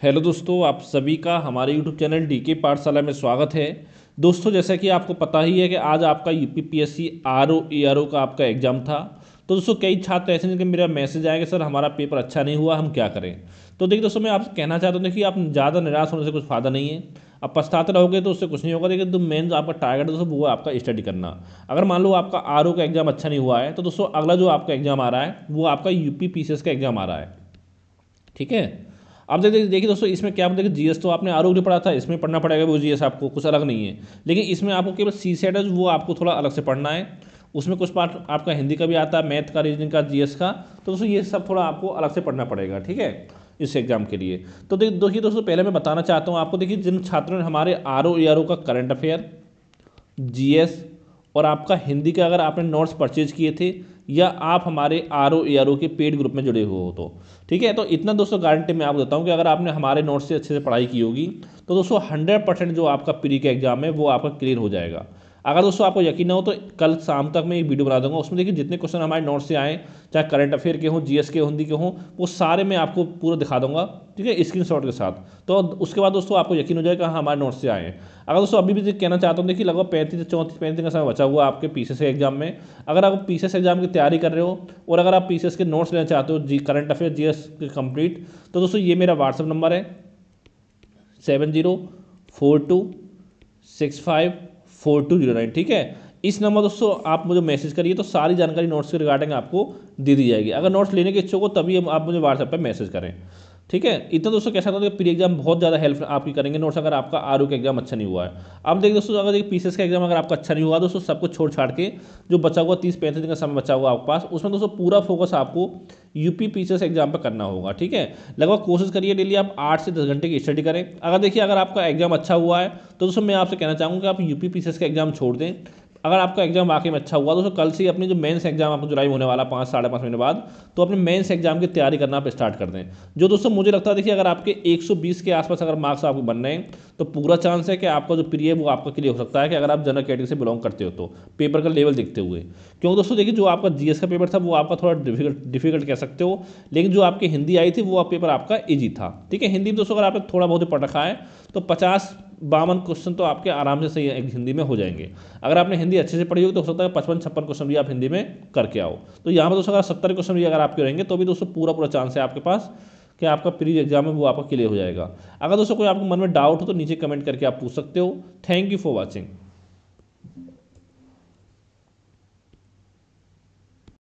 Hello दोस्तों, आप सभी का हमारे यूट्यूब चैनल डी के पाठशाला में स्वागत है। दोस्तों, जैसा कि आपको पता ही है कि आज आपका U P P S C R O A R O का आपका एग्ज़ाम था। तो दोस्तों, कई छात्र ऐसे जिनके मेरा मैसेज कि, सर, हमारा पेपर अच्छा नहीं हुआ, हम क्या करें? तो देखिए दोस्तों, मैं आपसे कहना चाहता हूँ कि आप ज़्यादा निराश होने से कुछ फ़ायदा नहीं है। अब पछताते रहोगे तो उससे कुछ नहीं होगा। लेकिन तो मेन जो आपका टारगेट है दोस्तों, वो है आपका स्टडी करना। अगर मान लो आपका आरओ का एग्ज़ाम अच्छा नहीं हुआ है तो दोस्तों, अगला जो आपका एग्ज़ाम आ रहा है, वो आपका U P P C S का एग्ज़ाम आ रहा है। ठीक है? अब देखिए देखिए दोस्तों, इसमें क्या देखिए जीएस तो आपने आरोग्य पढ़ा था, इसमें पढ़ना पड़ेगा वो जीएस आपको कुछ अलग नहीं है। लेकिन इसमें आपको केवल सी सेट है, वो आपको थोड़ा अलग से पढ़ना है। उसमें कुछ पार्ट आपका हिंदी का भी आता है, मैथ का, रीजनिंग का, जीएस का तो दोस्तों, ये सब थोड़ा आपको अलग से पढ़ना पड़ेगा, ठीक है, इस एग्ज़ाम के लिए। तो देखिए दोस्तों, पहले मैं बताना चाहता हूँ आपको, देखिए, जिन छात्रों ने हमारे आर ओ का करंट अफेयर जीएस और आपका हिंदी का अगर आपने नोट्स परचेज किए थे या आप हमारे आर ओ ए आर ओ के पेड ग्रुप में जुड़े हुए हो तो। ठीक है? तो इतना दोस्तों गारंटी मैं आपको देता हूँ कि अगर आपने हमारे नोट्स से अच्छे से पढ़ाई की होगी तो दोस्तों हंड्रेड परसेंट जो आपका प्री का एग्ज़ाम है, वो आपका क्लियर हो जाएगा। अगर दोस्तों आपको यकीन ना हो तो कल शाम तक मैं एक वीडियो बना दूँगा। उसमें देखिए जितने क्वेश्चन हमारे नोट से आए, चाहे करंट अफेयर के हों जीएस के हिंदी के हों, वो सारे मैं आपको पूरा दिखा दूँगा, ठीक है? स्क्रीन के साथ। तो उसके बाद दोस्तों आपको यकीन हो जाएगा हाँ हमारे नोट से आए हैं। अगर दोस्तों अभी भी कहना चाहता हूँ, देखिए लगभग पैंतीस चौंतीस पैंतीस का समय बचा हुआ आपके पीसीएस एग्ज़ाम में। अगर आप पीसीएस एग्ज़ाम की तैयारी कर रहे हो और अगर आप पीसीएस के नोट्स लेना चाहते हो जी करंट अफेयर जीएस के कंप्लीट तो दोस्तों ये मेरा व्हाट्सअप नंबर है seven zero four two six five four two zero nine, ठीक है? इस नंबर दोस्तों, आप मुझे मैसेज करिए तो सारी जानकारी नोट्स के रिगार्डिंग आपको दे दी जाएगी। अगर नोट्स लेने के इच्छुक हो, तभी आप मुझे व्हाट्सएप पर मैसेज करें। ठीक है? इतना दोस्तों कैसा होता है प्री एग्ज़ाम बहुत ज़्यादा हेल्प आपकी करेंगे। नोट्स अगर आपका आर का एग्ज़ाम अच्छा नहीं हुआ है। अब देखिए दोस्तों, अगर देखिए पीसीएस का एग्ज़ाम अगर आपका अच्छा नहीं हुआ, दोस्तों सब कुछ छोड़ छाड़ के जो बचा हुआ तीस पैंतीस दिन का समय बचा हुआ आपके पास, उसमें दोस्तों पूरा फोकस आपको यूपी पीसीएस एग्ज़ाम पर करना होगा, ठीक है? लगभग कोशिश करिए डेली आप आठ से दस घंटे की स्टडी करें। अगर देखिए, अगर आपका एग्ज़ाम अच्छा हुआ है तो दोस्तों, मैं आपसे कहना चाहूँगा कि आप यूपी पीसीएस का एग्ज़ाम छोड़ दें। अगर आपका एग्ज़ाम वाकई में अच्छा हुआ तो कल से अपनी जो मेंस एग्ज़ाम आपको जुलाई होने वाला, पाँच, साढ़े पाँच महीने बाद तो अपने मेंस एग्ज़ाम की तैयारी करना आप स्टार्ट कर दें। जो दोस्तों, मुझे लगता है, देखिए, अगर आपके 120 के आसपास अगर मार्क्स आपको बन रहे हैं तो पूरा चांस है कि आपका जो प्रिय है, वो आपका क्लियर हो सकता है कि अगर आप जनरल कैटेगरी से बिलोंग करते हो तो पेपर का लेवल देखते हुए। क्योंकि दोस्तों, देखिए, जो आपका जीएस का पेपर था, वो आपका थोड़ा डिफ़िकल्ट डिफ़िकल्ट कह सकते हो, लेकिन जो आपकी हिंदी आई थी, वो पेपर आपका ईजी था। ठीक है, हिंदी में दोस्तों, अगर आपने थोड़ा बहुत पढ़ रखा है तो पचास बावन क्वेश्चन तो आपके आराम से सही हिंदी में हो जाएँगे। अगर आपने हिंदी अच्छे से पढ़ी होगी तो हो सकता है पचपन, छप्पन क्वेश्चन भी आप हिंदी में करके आओ। तो यहाँ पर दोस्तों, अगर सत्तर क्वेश्चन भी अगर आपके रहेंगे तो भी दोस्तों पूरा पूरा चांस है आपके पास कि आपका प्री एग्ज़ाम है वो आपका क्लियर हो जाएगा। अगर दोस्तों कोई आपके मन में डाउट हो तो नीचे कमेंट करके आप पूछ सकते हो। Thank you for watching